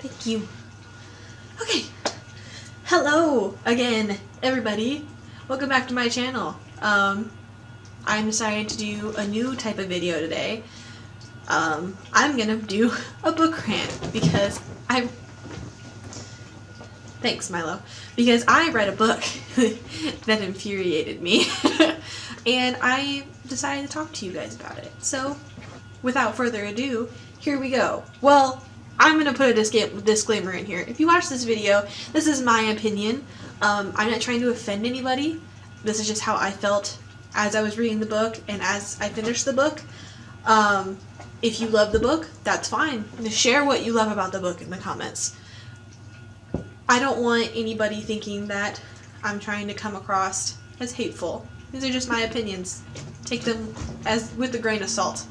Thank you. Okay. Hello again, everybody. Welcome back to my channel. Um, I'm deciding to do a new type of video today. Um, I'm gonna do a book rant because I. Thanks, Milo. Because I read a book that infuriated me, and I decided to talk to you guys about it. So, without further ado, here we go. Well, I'm gonna put a disclaimer in here. If you watch this video, this is my opinion. Um, I'm not trying to offend anybody. This is just how I felt as I was reading the book and as I finished the book. Um, if you love the book, that's fine. Share what you love about the book in the comments. I don't want anybody thinking that I'm trying to come across as hateful. These are just my opinions. Take them as with a grain of salt.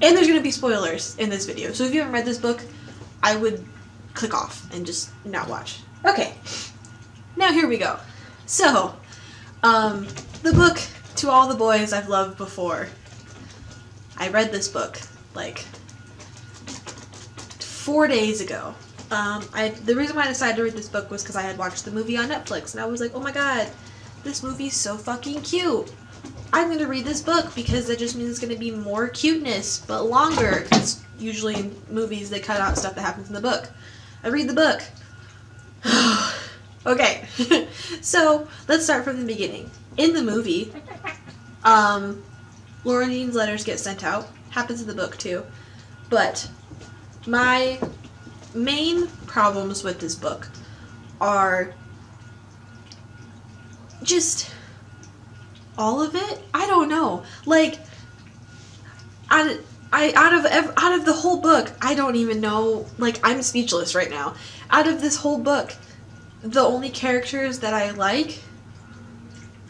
And there's going to be spoilers in this video. So if you haven't read this book, I would click off and just not watch. Okay. Now here we go. So, um, the book to all the boys I've loved before. I read this book like four days ago. Um, I the reason why I decided to read this book was because I had watched the movie on Netflix, and I was like, oh my god, this movie's so fucking cute. I'm gonna read this book because that just means it's gonna be more cuteness, but longer. Because usually in movies they cut out stuff that happens in the book. I read the book. okay, so let's start from the beginning. In the movie, um, Lara Jean's letters get sent out. Happens in the book too, but my main problems with this book are just all of it. I don't know. Like, I, I out of out of the whole book, I don't even know. Like, I'm speechless right now. Out of this whole book, the only characters that I like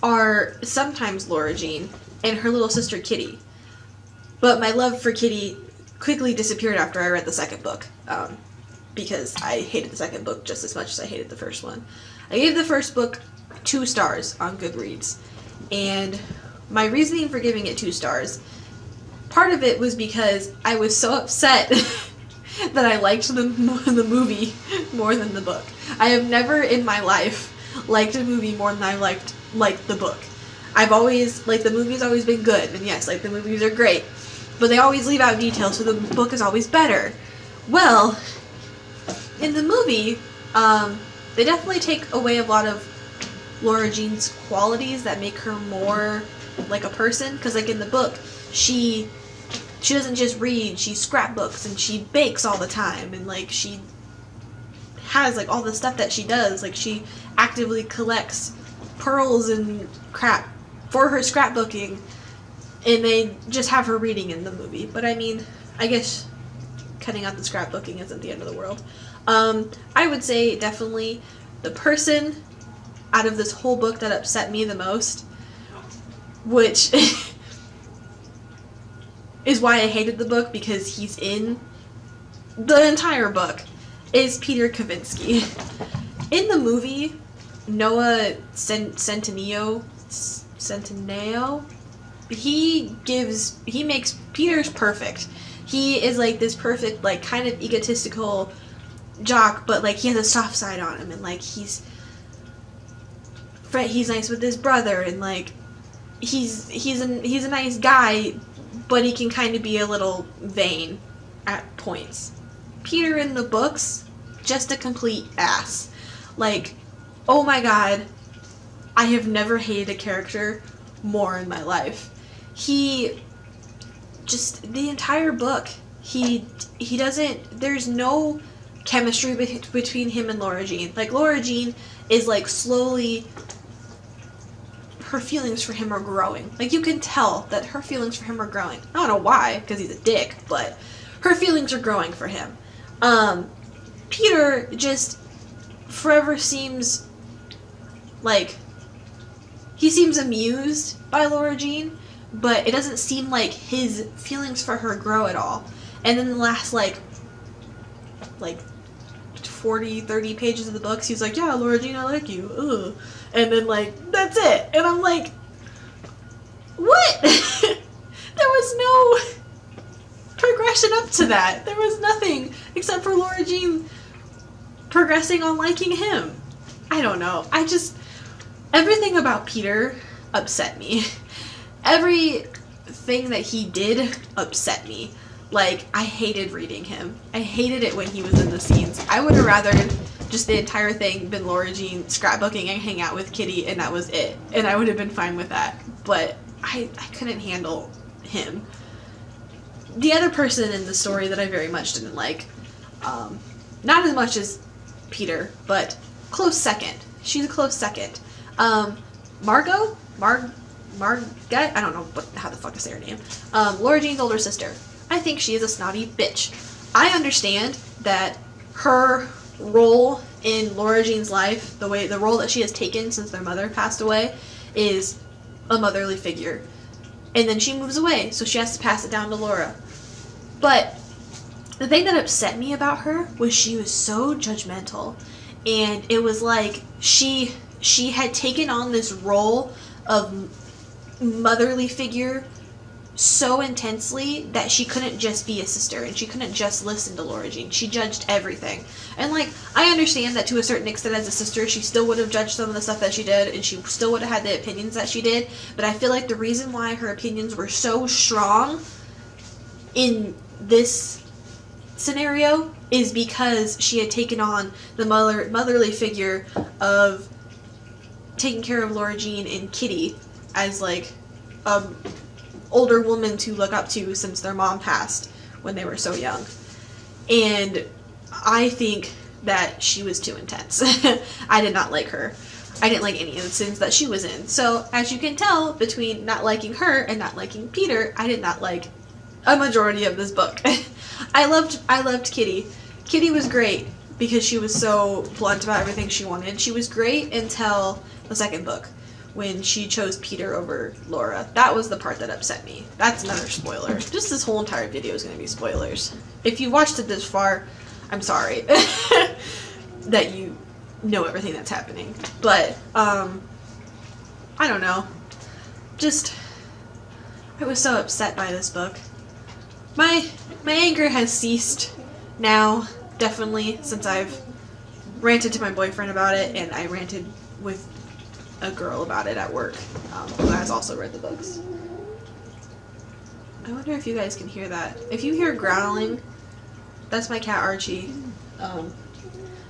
are sometimes Lara Jean and her little sister Kitty. But my love for Kitty quickly disappeared after I read the second book. Um, because I hated the second book just as much as I hated the first one. I gave the first book two stars on Goodreads. And my reasoning for giving it two stars, part of it was because I was so upset that I liked the, the movie more than the book. I have never in my life liked a movie more than I liked liked the book. I've always like the movie's always been good, and yes, like the movies are great, but they always leave out details, so the book is always better. Well, in the movie, um, they definitely take away a lot of Lara Jean's qualities that make her more like a person. Because like in the book, she she doesn't just read; she scrapbooks and she bakes all the time, and like she has like all the stuff that she does. Like she actively collects pearls and crap for her scrapbooking, and they just have her reading in the movie. But I mean, I guess cutting out the scrapbooking isn't the end of the world. Um, I would say definitely the person out of this whole book that upset me the most, which is why I hated the book because he's in the entire book, is Peter Kavinsky. In the movie, Noah Centineo, Centineo, he gives, he makes Peter's perfect. He is like this perfect, like kind of egotistical jock, but like he has a soft side on him, and like he's he's nice with his brother, and like he's he's a he's a nice guy, but he can kind of be a little vain at points. Peter in the books, just a complete ass. Like, oh my god, I have never hated a character more in my life. He just the entire book, he he doesn't. There's no chemistry be- between him and Lara Jean. Like Lara Jean is like slowly her feelings for him are growing. Like you can tell that her feelings for him are growing. I don't know why, because he's a dick, but her feelings are growing for him. Um, Peter just forever seems like he seems amused by Lara Jean, but it doesn't seem like his feelings for her grow at all. And then the last like like 40, 30 pages of the books, he's like, yeah, Lara Jean, I like you. Ugh. And then, like, that's it. And I'm like, what? there was no progression up to that. There was nothing except for Lara Jean progressing on liking him. I don't know. I just everything about Peter upset me. Everything that he did upset me. Like I hated reading him. I hated it when he was in the scenes. I would have rather just the entire thing been Lara Jean scrapbooking and hang out with Kitty and that was it. And I would have been fine with that. But I, I couldn't handle him. The other person in the story that I very much didn't like, um, not as much as Peter, but close second. She's a close second. Um, Margot? Mar Margot? I don't know what how the fuck to say her name. Um, Lara Jean's older sister. I think she is a snotty bitch. I understand that her role in Lara Jean's life, the way the role that she has taken since their mother passed away, is a motherly figure. And then she moves away, so she has to pass it down to Lara. But the thing that upset me about her was she was so judgmental. And it was like she she had taken on this role of motherly figure so intensely that she couldn't just be a sister and she couldn't just listen to Lara Jean. She judged everything. And like I understand that to a certain extent as a sister she still would have judged some of the stuff that she did and she still would have had the opinions that she did, but I feel like the reason why her opinions were so strong in this scenario is because she had taken on the mother motherly figure of taking care of Lara Jean and Kitty as like um older woman to look up to since their mom passed when they were so young. And I think that she was too intense. I did not like her. I didn't like any of the scenes that she was in. So, as you can tell, between not liking her and not liking Peter, I did not like a majority of this book. I loved I loved Kitty. Kitty was great because she was so blunt about everything she wanted. She was great until the second book when she chose Peter over Lara. That was the part that upset me. That's another spoiler. Just this whole entire video is going to be spoilers. If you watched it this far, I'm sorry that you know everything that's happening. But, um, I don't know. Just, I was so upset by this book. My, my anger has ceased now, definitely, since I've ranted to my boyfriend about it and I ranted with a girl about it at work um, who has also read the books. I wonder if you guys can hear that. If you hear growling, that's my cat Archie. Um,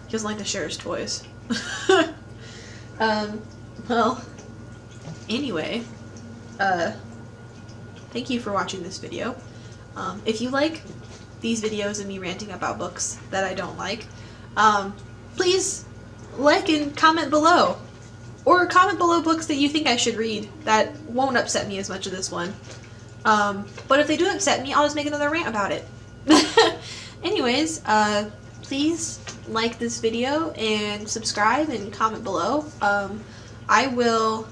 he doesn't like to share his toys. um, well, anyway, uh, thank you for watching this video. Um, if you like these videos and me ranting about books that I don't like, um, please like and comment below. Or comment below books that you think I should read that won't upset me as much as this one. Um, but if they do upset me, I'll just make another rant about it. Anyways, uh, please like this video and subscribe and comment below. Um, I will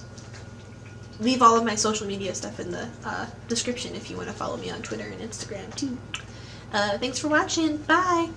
leave all of my social media stuff in the uh, description if you want to follow me on Twitter and Instagram too. Uh, thanks for watching. Bye!